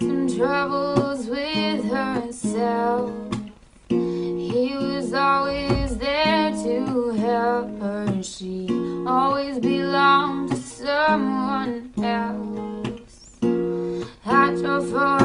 troubles with herself. He was always there to help her. She always belonged to someone else. I for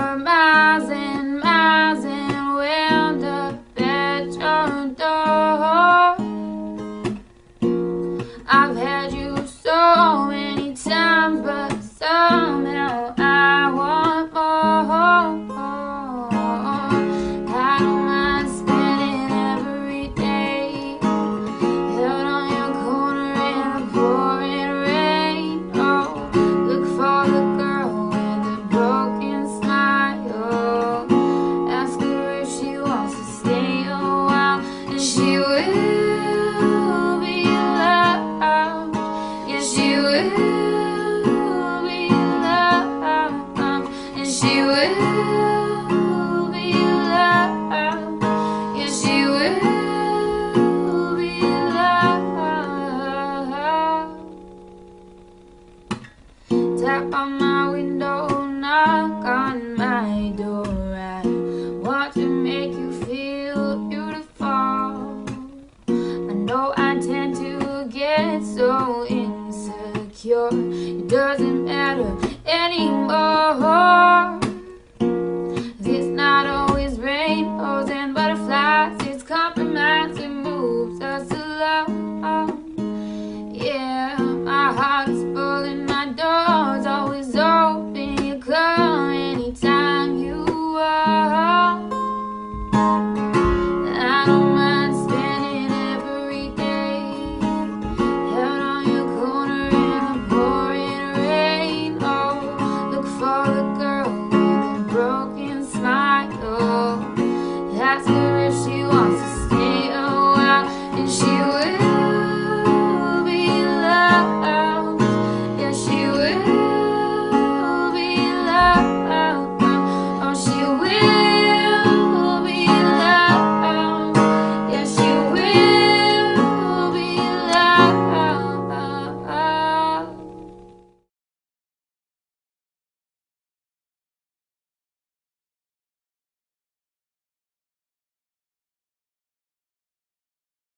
Tap on my window, knock on my door. I want to make you feel beautiful. I know I tend to get so insecure. It doesn't matter anymore.